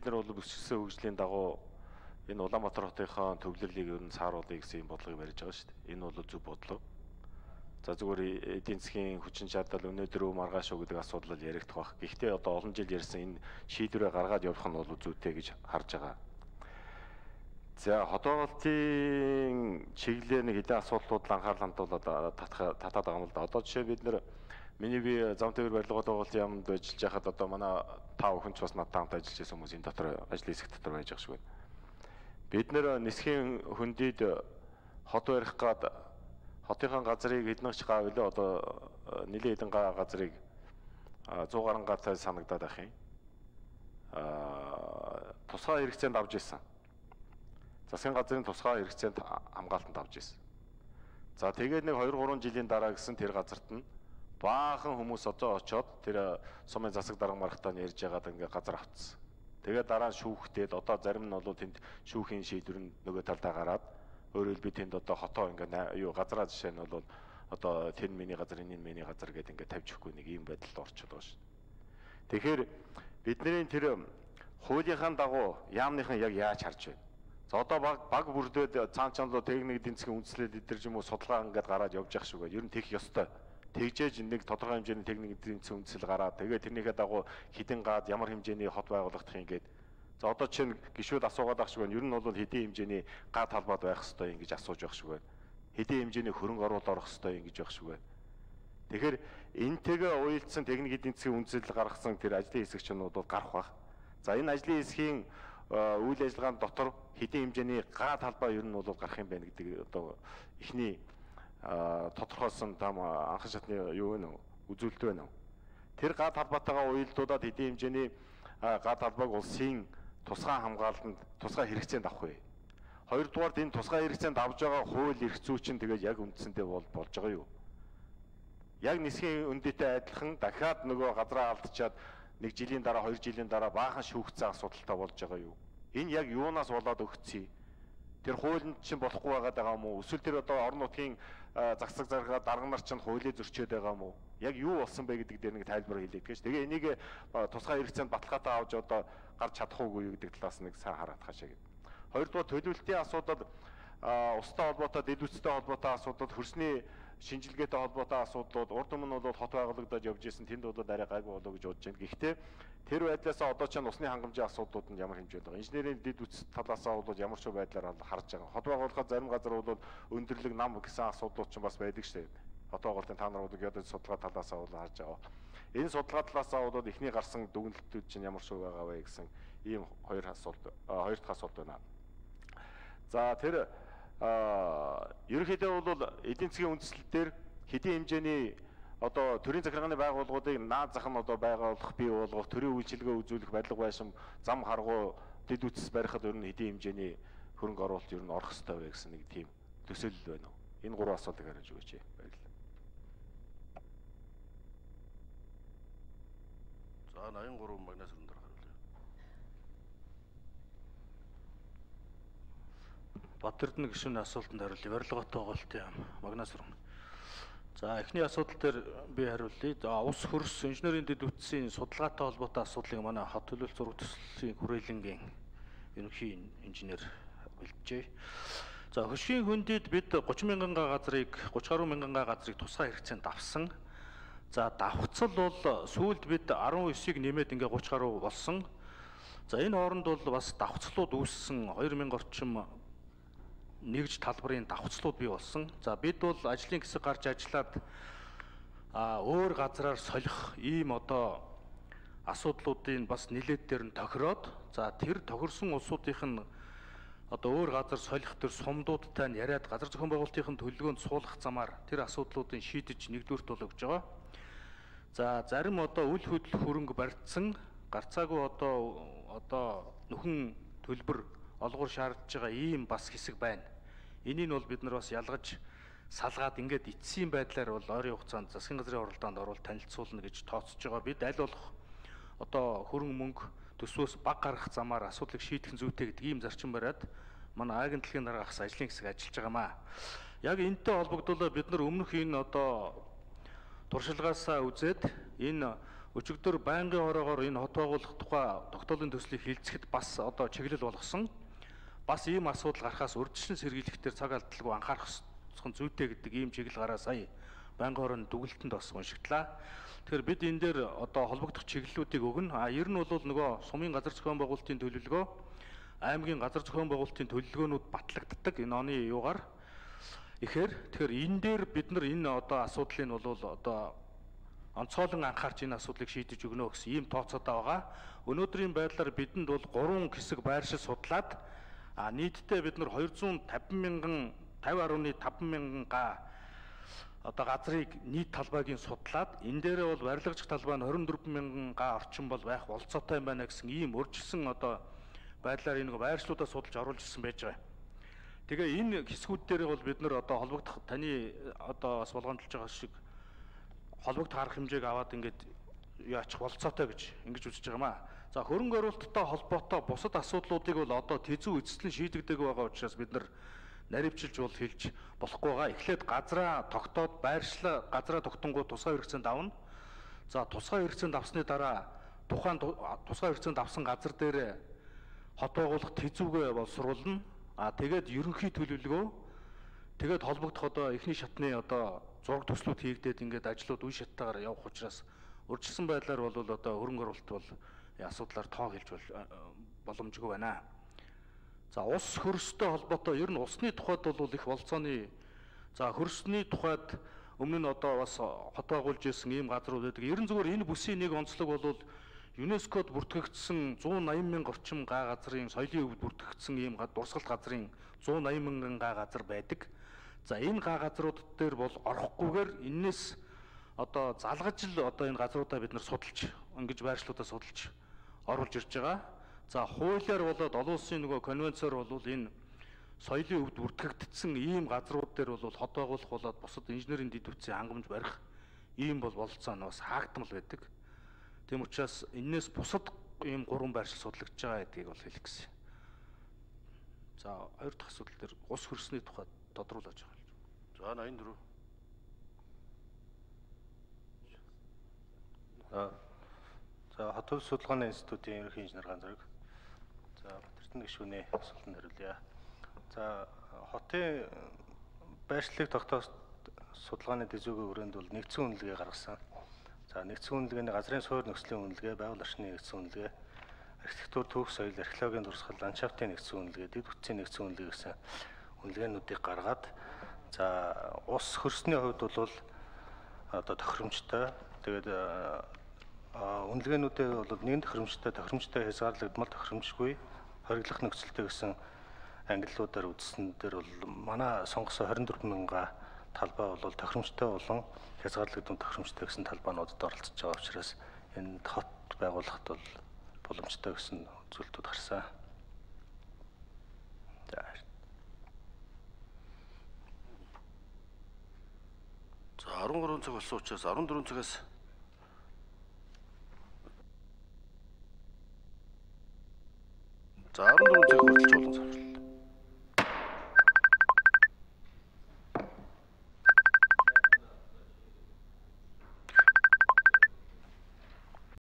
бид нар бол өссөн хөгжлийн дагуу энэ Улаанбаатар хотынхоо төвлөрлийг ер нь сааруулъя гэсэн юм бодлогыг барьж байгаа шүү дээ. Энэ бол зөв бодлого. За зүгээр эдийн засгийн хүчин чадал өнөөдөр өв маргааш уу гэдэг асуудал яригдах бах. Гэхдээ одоо олон жил ярьсан энэ шийдвэрээ гаргаад явах нь бол зүйтэй гэж харж байгаа. За хотоолтын чиглэлээр нэг хэдэн асуудлууд анхаарал хандуулаад татаад байгаа юм л да. Одоо жишээ бид нэр миний би зам тээвэр барилга байгуулалтын яамд ажиллаж байхад одоо манай тав хүнч бас надтай хамт ажиллаж байсан хүмүүс энэ дотор ажлын хэсэг дотор байж байгаа шүү байна. Бид нэр нисхийн хөндийд хот барих гад хотынхаа газрыг эднэгч билээ одоо нэлээд хэдэн га газрыг 100 гаруй гатай санагдаад байх юм. Аа тусгай хэрэгцээнд авч ирсэн засгийн газрын тусгай хэрэгцээнд хамгаалтанд авч ирсэн. За тэгээд нэг 2 3 жилийн дараа гэсэн тэр газарт нь баахан хүмүүс одоо очоод тэр сумын засаг дарга маргатаа ярьж байгаад ингээ газар авцсан. Тэгээд дараа нь шүүхтээд одоо зарим нь бол тэнд шүүхийн шийдвэр нь нөгөө талдаа гараад өөрөөр хэлбэл тэнд одоо хотоо ингээ юу газраа жишээ нь бол одоо тэр миний газар энэ миний газар гэдэг ингээ тавьж өгөхгүй нэг ийм байдалд байгаа шүү. Тэгэхээр бидний тэр хуулийнхаа дагуу яамныхан яг яаж харж байна? За одоо баг баг бүрдээд цаан чанлуу техник эдийн засгийн үндэслэл эдэрж юм уу судалгаа ингээд гараад явж явах шиг байна. Ер нь тех ёстой. Тэгжээж нэг тодорхой хэмжээний техник эдийн засгийн үндэслэл гараад тэгээ тэрнийхээ дагуу хідэн гад ямар хэмжээний хот байгуулагдах юм гээд За одоо чинь гişүүд асуугаад байх шиг байна. Ер нь бол хэдийн хэмжээний гад талбад байх хэвээр ингэж асууж байх шиг байна. Хэдийн хэмжээний хөрөнгө оруулалт орох хэвээр ингэж байх шиг байна. Тэгэхээр энтэйгээ уялдсан техник эдийн засгийн үндэслэл гаргасан тэр ажлын хэсэгчнүүд бол гарах бах. За энэ ажлын хэсгийн үйл ажиллагаанд дотор хэдийн хэмжээний га талбай ер нь бол гарах юм байна гэдэг одоо эхний тодорхойлсон там анхан шатны юу вэ нэ үзүүлэлт байна уу тэр га талбайтайгаа уялдуулаад хэдийн хэмжээний га талбайг улсын тусгай хамгаалалтанд тусгай хэрэгцээнд авах вэ хоёрдугаард энэ тусгай хэрэгцээнд авж байгаа хууль эрх зүйчин тэгээд яг үндсэндээ бол болж байгаа юу яг нисхийн үндэтэй адилхан дахиад нөгөө газраа алдчихад нэг жилийн дараа хоёр жилийн дараа баахан шүүхцэн асуудалтай болж байгаа юу? Энэ яг юунаас болоод өгцгий? Тэр хуулинд чинь болохгүй байгаа даа юм уу? Эсвэл тэр одоо орон нутгийн загсаг заргаа дарга нар чинь хуулийг зөрчөөд байгаа юм уу? Яг юу болсон бэ гэдэг дээр нэг тайлбар хэлээд гэж. Тэгээ энийг тусгай хэрэгцээнд баталгаатай авч одоо гарч чадах уугүй гэдэг талаас нэг сайн хараад хаашаа гэдэг. Хоёрдугаар төлөвлөлтийн асуудал устай холбоотой, дэд үсттэй холбоотой асуудал, хөрсний шинжилгээтэй холбоотой асуудлууд урд өмнө бол хот байгуулагдаж явж исэн тэнд бол арай гайгүй болоо гэж бодож байна. Гэхдээ тэр байдлаас одоо ч усны хангамжийн асуудлууд нь ямар хэмжээнд байгаа. Инженерийн дэд үс талаасаа бол ямар ч байдлаар харж байгаа. Хот байгуулахад зарим газар бол өндөрлөг нам гэсэн асуудлууд ч бас байдаг шүү дээ. Хот байгуулалтын та нар бол геодез судалгаа талаасаа бол харж байгаа. Энэ судалгаа талаасаа бол эхний гарсан дүгнэлтүүд чинь ямар шүү байгаа вэ гэсэн ийм хоёр асуулт хоёр дахь асуулт байна. За тэр ерөнхийдөө бол эдийн засгийн үндэслэлээр хэдийн хэмжээний одоо төрийн захиргааны байгууллагуудыг наад зах нь одоо байгуулах бий болгох төрийн үйлчилгээ үзүүлэх барилга байшин зам харгуу дэд үтс барихад ер нь хэдийн хэмжээний хөрөнгө оруулалт ер нь орох ёстой вэ гэсэн нэг тийм төсөөлөл байна уу? Энэ гурван асуултыг хариулж өгөөч. Баярлалаа. За 83 магнаас Батэрдэн гишүүний асуултанд хариулъя. Барилгаатай голтой юм. Магнаас уран. За эхний асуудал дээр би хариулъя. За ус хөрс инженерийн дэд үтсийн судалгаатай холбоотой асуудлыг манай хот төлөөлөл зураг төслийн хүрээлэнгийн ерөнхий инженер бэлджээ. За хөшгийн хөндөд бид 30 мянган га газрыг 30 гаруй мянган га газрыг тусгай хэрэгцээнд авсан. За давхцал бол сүүлд бид 19-ийг нэмээд ингээ 30 гаруй болсон. За энэ хооронд бол бас давхцлууд үүссэн 2000 орчим нэгж талбарын давхцлууд бий болсон. За бид бол ажлын хэсэг гарч ажиллаад а өөр газраар солих ийм одоо асуудлуудын бас нилээд дээр нь тохироод за тэр тохирсон улсуудынх нь одоо өөр газар солих төр сумдуудтай нь яриад газар зохион байгуулалтын төлөвлөгөөнд суулгах замаар тэр асуудлуудыг шийдэж нэгдүгürt бол өгж байгаа. За зарим одоо үл хөдлөх хөрөнгө барьцсан гарцаагүй одоо одоо нөхөн төлбөр олгор шаардж байгаа ийм бас хэсэг байна. Энийг нь бол бид нар бас ялгаж салгаад ингээд эцсийн байдлаар бол ойрын хугацаанд засгийн газрын оролдоонд орвол танилцуулна гэж тооцож байгаа. Бид аль болох одоо хөрөнгө мөнгө төсвөөс баг гаргах замаар асуудлыг шийдэх зүйтэй гэдэг ийм зарчим бариад манай аагийн дэлхийн дараагаас ажлын хэсэг ажиллаж байгаамаа. Яг энэтэй холбогдуулаад бид нар өмнөх энэ одоо туршилгаасаа үзээд энэ өчигдөр байнгын хороогоор энэ хот байгуулах тухай тогтоолын төслийг хилцэхэд бас одоо чиглэл болгосон. Бас ийм асуудал гарахаас урьдчилан сэргийлэхдээ цаг алдалгүй анхаарах зүйтэй гэдэг ийм чиглэл гараа сая байнгын хорооны дүгэлтэнд бас уншигдлаа. Тэгэхээр бид энэ дээр одоо холбогдох чиглэлүүдийг өгнө. А ер нь бол нөгөө сумын газар зохион байгуулалтын төлөвлөгөө аймгийн газар зохион байгуулалтын төлөвлөгөөнүүд батлагддаг энэ оны юугаар ихээр тэгэхээр энэ дээр бид нар энэ одоо асуудлыг нь бол одоо онцгойлон анхаарч энэ асуудлыг шийдэж өгнө гэсэн ийм тооцоодоо байгаа. Өнөөдрийн байдлаар бидэнд бол 3 хэсэг байршил судлаад а нийтдээ бид нар 250 мянган 50.5 мянган га одоо газрыг нийт талбайг нь судлаад энэ дээрээ бол барилгажих талбай нь 24 мянган га орчим бол байх болцоотой юм байна гэсэн ийм өржилсөн одоо байдлаар энэ байршлуудаа судалж оруулж ирсэн байж байгаа. Тэгээ энэ хэсгүүд дээр бол бид нар одоо холбогдох таны одоо бас болгоомжлж байгаа шиг холбогдох арга хэмжээг аваад ингээд яачих болцоотой гэж ингэж үзэж байгаа юм аа. За хөрөнгө оруулалттай холбоотой бусад асуудлуудыг бол одоо тэзүү эцэслэн шийдэгдэг байгаа учраас бид нар наривчилж бол хэлж болохгүй байгаа. Эхлээд газраа тогтоод байршлаа газраа тогтонгууд тусгай хэрэгцээнд давна. За тусгай хэрэгцээнд авсны дараа тухайн тусгай хэрэгцээнд авсан газар дээр хот байгуулах тэзүүгээ боловсруулна. А тэгээд ерөнхий төлөвлөгөө тэгээд холбогдох одоо эхний шатны одоо зураг төслүүд хийгдээд ингээд ажлууд үе шаттайгаар явах учраас урьдчилсан байдлаар бол одоо хөрөнгө оруулалт бол асуудлаар тоо хэлж бол боломжгүй байна. За ус хөрстэй холбоотой ер нь усны тухайд бол их болцооны за хөрсний тухайд өмнө нь одоо бас хот байгуулж исэн ийм газрууд байдаг. Ерэн зүгээр энэ бүсийн нэг онцлог бол ЮНЕСКОд бүртгэгдсэн 180 мянга орчим га газрын соёлын өвд бүртгэгдсэн ийм дурсгалт газрын 180 мянган га газар байдаг. За энэ га газрууд дээр бол орохгүйгээр энэс одоо залгаж л одоо энэ газруудаа бид нар судалж ингэж байршлуудаа судалж оруулж ирж байгаа. За хуулиар болоод олон улсын нөгөө конвенцоор бол энэ соёлын өвд бүртгэгдсэн ийм газрууд дээр бол хот байгуулах болоод бусад инженерийн дэд үтсийн хангамж барих ийм бол бололцоо нь бас хаагдмал байдаг. Тийм учраас энээс бусад ийм гурван байршил судлагдж байгаа гэдгийг бол хэлэх гэсэн. За хоёр дахь асуудал дээр ус хөрсний тухай тодруулж байгаа. За 84. За за хот төв судалгааны институтын ерөнхий инженер ганц зэрэг. За Батэртэн гишүүний асуултанд хариулъя. За хотын байршлыг тогтоох судалгааны дэзүүгийн өрөөнд бол нэгдсэн үнэлгээ гаргасан. За нэгдсэн үнэлгээний газрын суур нөхцөлийн үнэлгээ, байгаль орчны нэгдсэн үнэлгээ, архитектур, түүх соёл, археологийн дурсгал, ландшафтын нэгдсэн үнэлгээ, дэд бүтцийн нэгдсэн үнэлгээ гэсэн үнэлгээнүүдийг гаргаад за ус хөрсний хувьд бол одоо тохиромжтой. Тэгээд үнэлгээнүүдээ бол нэгэн тохиромжтой, тохиромжтой хязгаарлагдмал тохиромжгүй хориглох нөхцөлтэй гэсэн ангиллуудаар үзсэн дээр бол манай сонгосон 24 мянга талбай бол тохиромжтой болон хязгаарлагдсан тохиромжтой гэсэн талбайнуудад оролцож байгаа учраас энэ хот байгуулахад бол боломжтой гэсэн зүйлүүд гарсан. За. За 13 цаг болсон учраас 14 цагаас 자, 아론도는 제가 그렇게 적은 사람.